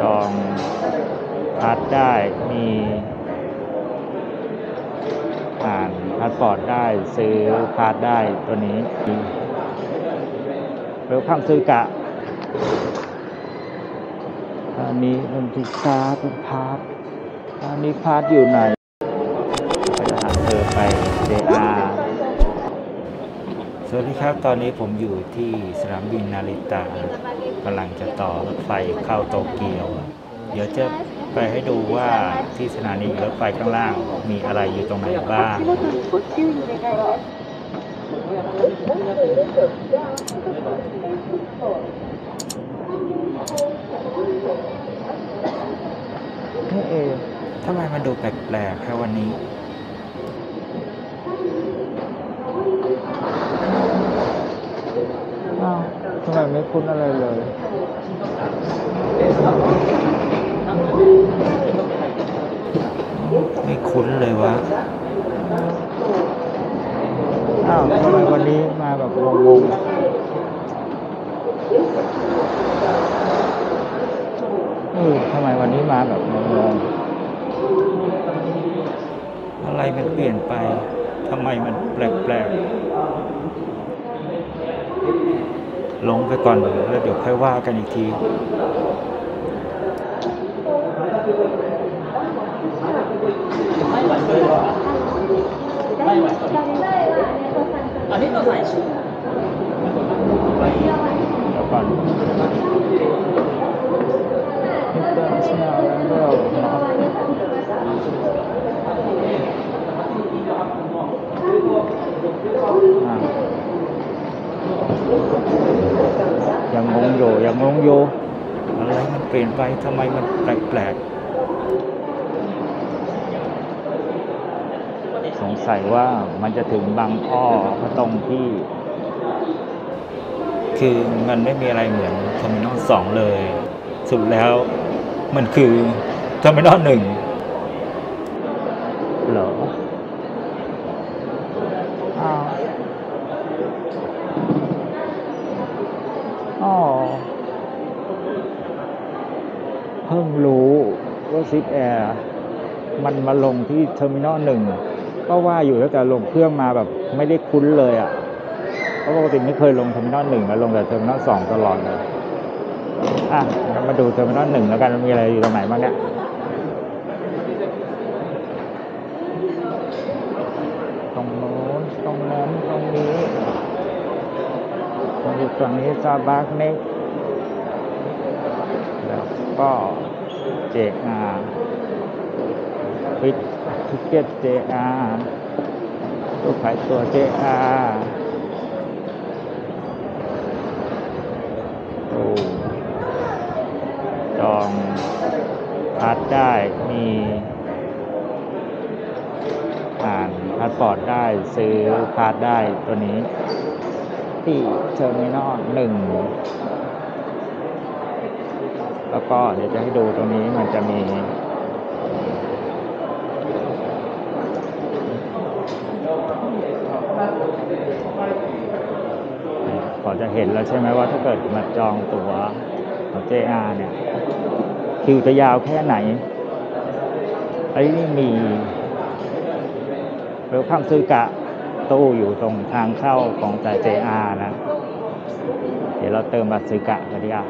จองพาสได้มีอ่านพาสปอร์ตได้ซื้อพาสได้ตัวนี้เวลคัมซื้อกะอันนี้มันติกาเป็นพาสอันนี้พาสอยู่ไหนก็จะหาเธอไป JR สวัสดีครับ ตอนนี้ผมอยู่ที่สนามบินนาริตะ กำลังจะต่อรถไฟเข้าโตเกียว เดี๋ยวจะไปให้ดูว่าที่สถานีรถไฟข้างล่างมีอะไรอยู่ตรงไหนบ้างนี่เองทำไมมันดูแปลกๆแค่วันนี้ ไมไม่คุ้นอะไรเลยไม่คุ้นเลยวะอ้าวทำไมวันนี้มาแบบงงๆเออทำไมวันนี้มาแบบงงๆอะไรมันเปลี่ยนไปทำไมมันแปลกๆ ลงไปก่อนแล้วเดี๋ยวค่อยว่ากันอีกทีอันนี้เรใส่ชุดก่อน ยังงงอยู่ยังงงอยู่อะไรมันเปลี่ยนไปทำไมมันแปลกๆสงสัยว่ามันจะถึงบางอ้อก็ตรงที่ คือมันไม่มีอะไรเหมือน terminal สองเลย สุดแล้วมันคือ terminal หนึ่งเหรออ้าวอ๋อเพิ่งรู้ว่า ZIPAIR มาลงที่ terminal หนึ่งก็ว่าอยู่แล้วแต่ลงเครื่องมาแบบไม่ได้คุ้นเลยอะ เพราะปกติไม่เคยลง terminal หนึ่งแล้วลงแต่ terminal สองตลอดเลยอะมาดู terminal หนึ่งแล้วกันมันมีอะไรอยู่ตรงไหนบ้างเนี่ยตรงโน้นตรงนั้นตรงนี้ตรงนี้ตรงนี้ซาบักเน็กแล้วก็เจกอา ฟิตทิเก็ตเจอาตัวขายตัวเจอาโอ้จองพาสได้มีอ่านพาสปอร์ตได้ซื้อ pass ได้ตัวนี้ ที่ terminal หนึ่งแล้วก็เดี๋ยวจะให้ดูตรงนี้มันจะมี พอจะเห็นแล้วใช่ไหมว่าถ้าเกิดมาจองตั๋วของ JR เนี่ย คิวจะยาวแค่ไหน ไอ้นี่มีเวลคัมซื้อกะตู้อยู่ตรงทางเข้าของแต่ JR นะ เดี๋ยวเราเติมบัตรซื้อกะกันดีกว่า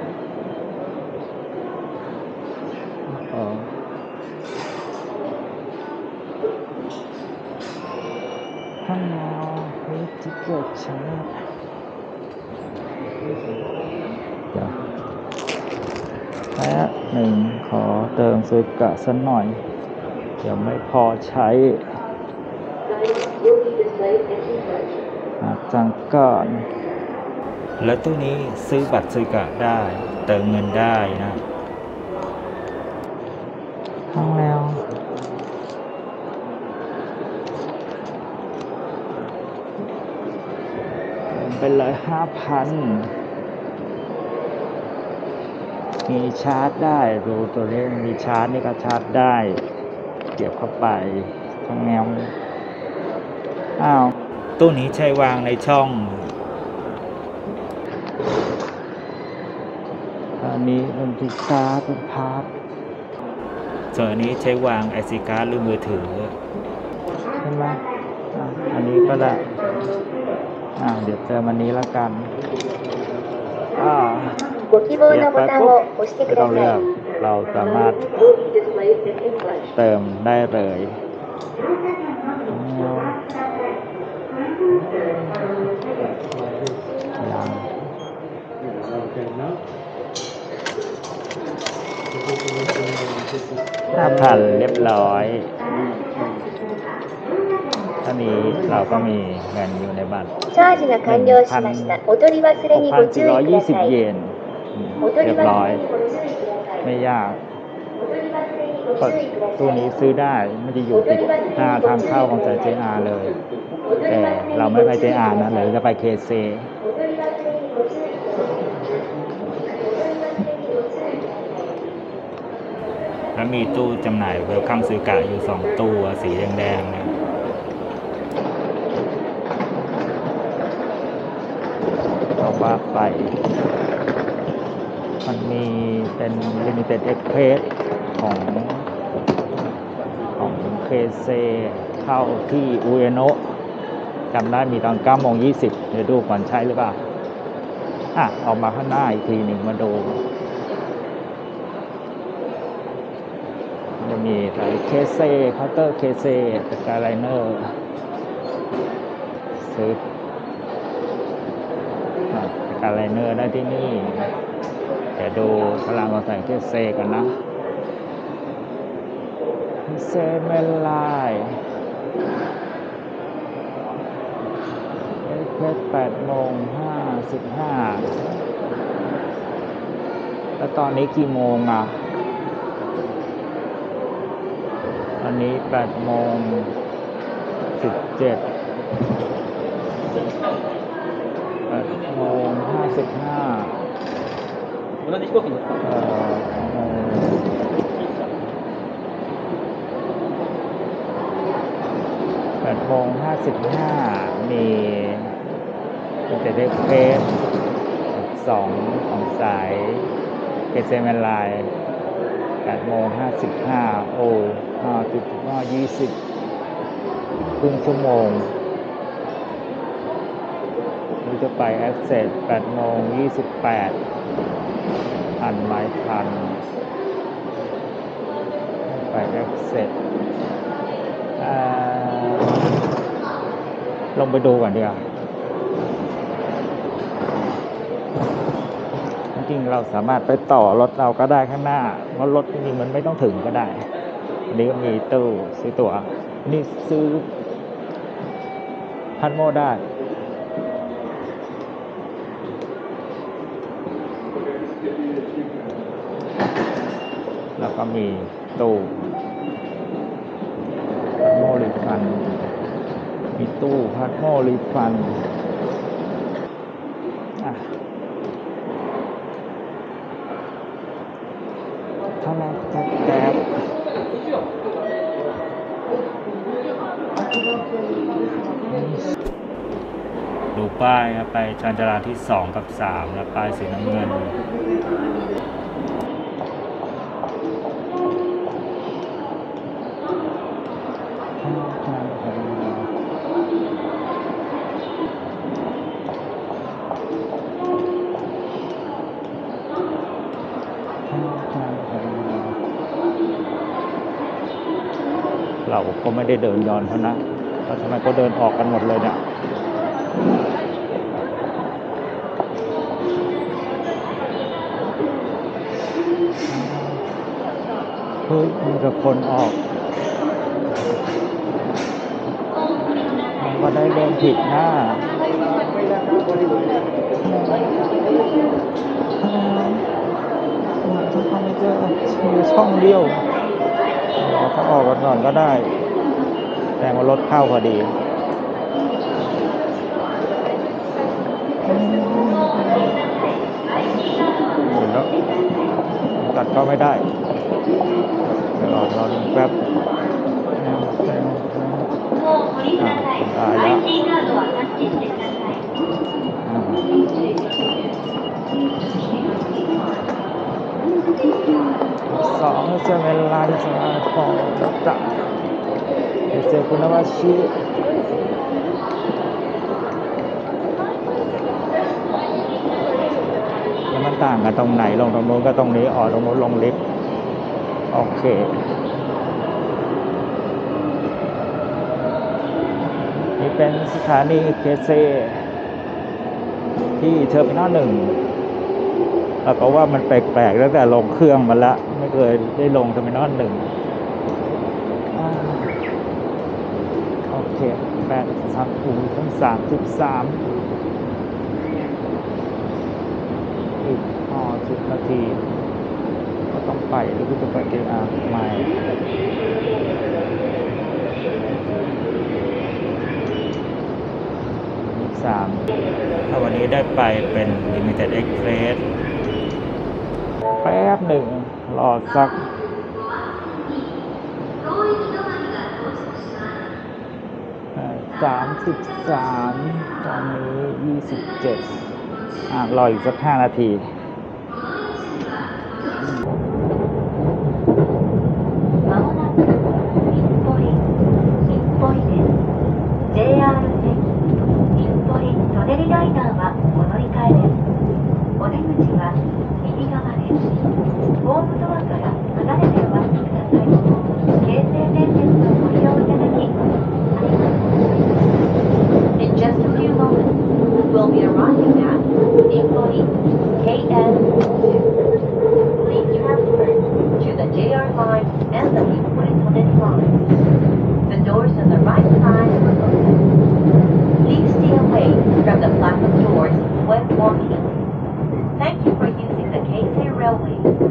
เออข้างนอกมี ทิเก็ตชาเดี๋ยวแป๊บหนึ่งขอเติมซื้อกะสักหน่อย เดี๋ยวไม่พอใช้จังก่อน แล้วตู้นี้ซื้อบัตรซื้อกะได้ เติมเงินได้นะห้องแล้ว เป็นเลยห้าพันมีชาร์จได้ดูตัวเลขมีชาร์จนี่ก็ชาร์จได้ เก็บเข้าไปทั้งแนวอ้าวตู้นี้ใช้วางในช่องอันนนี้มันพิซซ่าเป็นพาร์ทส่วนอันนี้ใช้วางไอซีการ์ดหรือมือถือใช่ไหมอะอันนี้ก็ได้ อ่า เดี๋ยวเจอวันนี้แล้วกัน อ่าเดี๋ยวไปปุ๊บไม่ต้องเลือก เราสามารถเติมได้เลยห้าพันเรียบร้อย ตอนนี้เราก็มีเงินอยู่ในบัตร チャージが完了しました。お取り忘れにご注意くださ6,420 เย い。 นอืม お取 เรี り ยบร้ 忘 อย れにご注意ください。 ไม่ยาก お取り忘れにご ก็ 注意くだ ตู้ さい นี้ซื้อได้ไม่ได้อยู่ติดหน้าทางเข้าของสาย JR เลย お取 แต่ り忘れに เรา ご ไม่ไป 注意くだ JR さい。 นะหรือจะไป KC お取り忘れにご注意ください。お取り忘れにご注意ください。 แล้วมีตู้จำหน่ายเวลคัมซื้อกะอยู่สองตู้อะสีแดงๆเนี่ย ว่าไป มันมีเป็น Limited Express ของของเคเซเข้าที่อุเอโนะจำได้มีตอน9โมง20เดี๋ยวดูก่อนใช่หรือเปล่า อะ ออกมาข้างหน้าอีกทีหนึ่งมาดูจะมีสายเคเซเคาน์เตอร์เคเซสกายไลเนอร์ซื้อ ไลเนอร์ได้ที่นี่เดี๋ยวดูพลังของสายเคเซกันนะ เซเมลไลเอเพชแปดโมงห้าสิบห้าแล้วตอนนี้กี่โมงอะอันนี้แปดโมงสิบเจ็ดแปดโมงห้า สิบห้า 同じ飛行機に乗った เอ่อแปดโมงห้าสิบห้ามีเจเดเพสสองของสายเอเซมไลน์แปดโมงห้าสิบห้าโอห้าสิบห้ายี่สิบครึ่งชั่วโมง จะไปแอคเซสแปดโมงยี่สิบแปดพันไม้พัน ไป accept อ่าลงไปดูก่อนดีกว่าจริงๆเราสามารถไปต่อรถเราก็ได้ข้างหน้าเพราะรถจริงๆมันไม่ต้องถึงก็ได้อันนี้ก็มีตู้ซื้อตั๋วนนี่ซื้อพันโมได้ แล้วก็ มีตู้พัดโมลิฟัน มีตู้พัดโมลิฟันอะเท่านั้นแก๊บดูป้ายครับไปชานจราที่สองกับสามแล้วป้ายสีน้ำเงิน ก็ไม่ได้เดินย้อนเขานะแต่ทำไมก็เดินออกกันหมดเลยเนี่ยเฮ้ยมีแต่คนออกมันก็ได้เดินผิดหน้าถ้าเขาไม่เจอมีช่องเดียวเราถ้าออกกันก่อนก็ได้ แต่ว่ารถเข้าพอดีหมุนแล้วตัดก็ไม่ได้เดี๋ยวรอรอแป๊บอะตายแล้วอ่าสองเซเว่นไลน์สมาร์ทโฟนจับ เซคุนาวาชิแล้วมันต่างกันตรงไหน ลงตรงนู้นก็ตรงนี้อ๋อตรงนู้นลงลิฟต์ โอเคนี่เป็นสถานี Keisei ที่ terminal หนึ่งเราก็ว่ามันแปลกๆตั้งแต่ลงเครื่องมาละ ไม่เคยได้ลง terminal หนึ่งอ่า โอเคแปดสามคูทั้งสามสิบสามอีกพอสิบนาที ก็ต้องไปหรือจะไป JR ไหมสามถ้าวันนี้ได้ไปเป็น Limited Express แป๊บหนึ่งรอสัก สามสิบสามตอนนี้ยี่สิบเจ็ดอะรออีกสักห้านาที belly.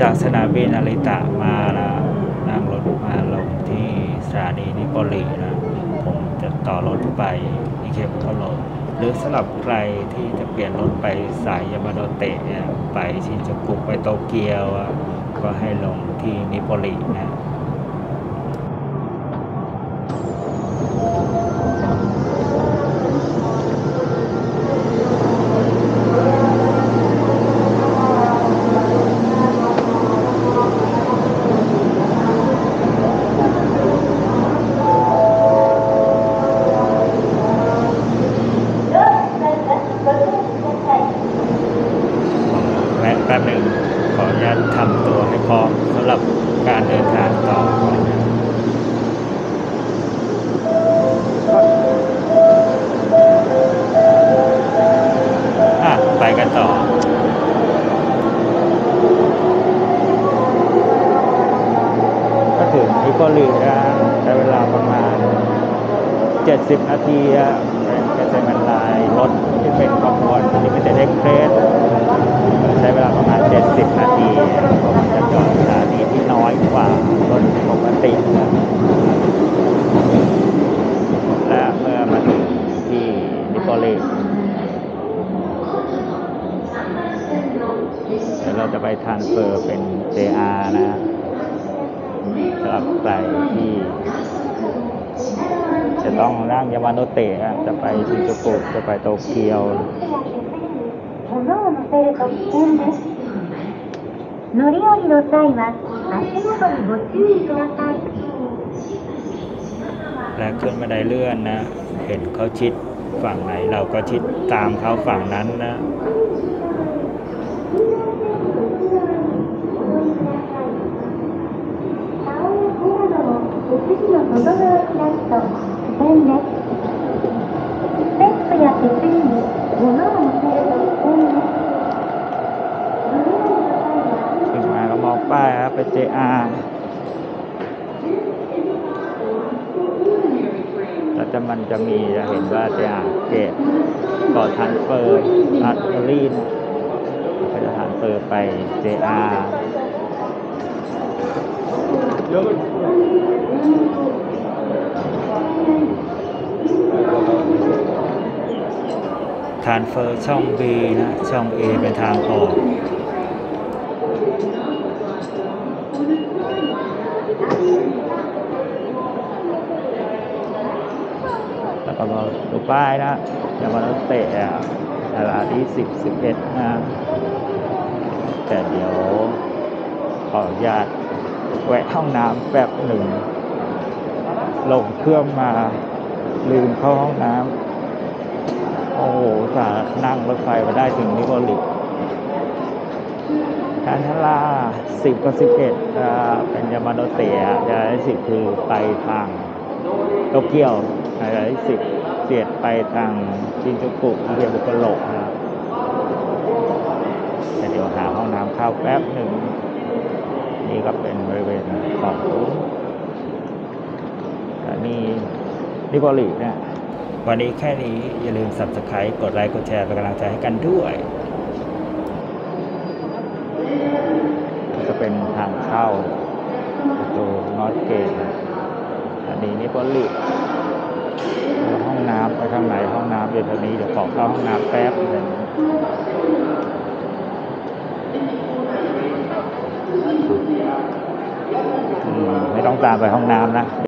จากสนามบินนาริตะมาแล้วนั่งรถมาลงที่สถานีนิโปลีนะ ผมจะต่อรถไปนิเคบุโตโรหรือสำหรับใครที่จะเปลี่ยนรถไปสายยามาโดเตะเนี่ยไปชินจูกุไปโตเกียวก็ให้ลงที่นิโปลีนะ ถึงนิโคลีนะใช้เวลาประมาณ 70 นาทีอะเป็นเกษตรมันลายรถที่เป็นขบวนที่เป็นเอ็กเพรสใช้เวลาประมาณ 70 นาทีผมจะจอดสถานีที่น้อยกว่ารถปกติและเมื่อมาถึงที่นิโคลีเดี๋ยวเราจะไปทานเฟอร์เป็น JR นะ สำหรับใครที่ จะต้องนั่งยามาโนเตะอะจะไปชินจูกุจะไปโตเกียว 物を乗せると危険です。乗り降りの際は足元にご注意ください。 และขึ้นบันไดเลื่อนนะ เห็นเขาชิดฝั่งไหนเราก็ชิดตามเขาฝั่งนั้นนะ จะมีจะเห็นว่า JR เกตก่อทันเฟอร์อัตลีนก็จะทันเฟอร์ไป JR ทานเฟอร์ช่อง B นะ ช่อง A เป็นทางออก แล้วก็ดู ป้ายนะยามาโนเตะอะเวลาที่สิบสิบเอ็ดนะแต่เดี๋ยวขออนุญาตแวะห้องน้ำแป๊บหนึ่ง ลงเครื่องมาลืมเข้าห้องน้ำโอ้โหสานั่งรถไฟมาได้ถึงนิโคลิกการทลาสิบกับสิบเอ็ดเป็นยามาโนเตะยาได้สิบคือไปทางโตเกียวยาได้สิบ เสียดไปทางชินจูกุเรียบุโกโลนะครับแต่เดี๋ยวหาห้องน้ำเข้าแป๊บหนึ่ง นี่ก็เป็นบริเวณของสถานีนิโคลิกเนี่ยวันนี้แค่นี้อย่าลืม subscribe กดไลค์กดแชร์เป็นกำลังใจให้กันด้วยจะเป็นทางเข้าประตูนอตเกตอันนี้นี่ก็ลิห้องน้ำไป ทางไหนห้องน้ำอยู่ทางนี้เดี๋ยวขอเข้าห้องน้ำแป๊บหนึ่งไม่ต้องตามไปห้องน้ำนะ